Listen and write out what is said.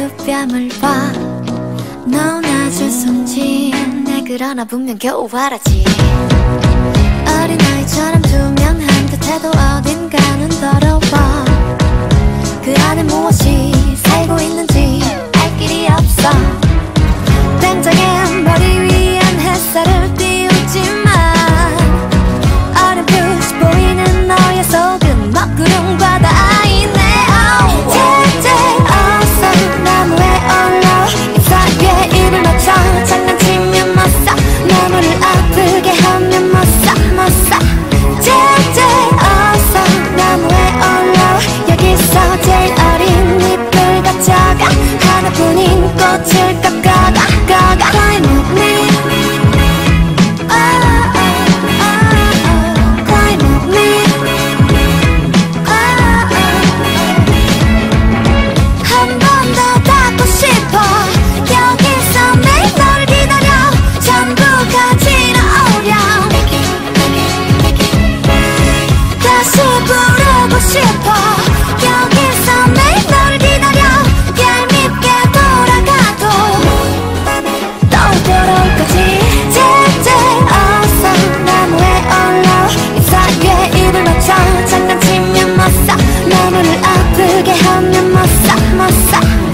그 뺨을 봐. 너나 주섬 지내, 그러나 분명 겨우 알았지. Terima kasih. 쳐 장난치면 못써. 나 눈을 아프게 하면 못써 못써.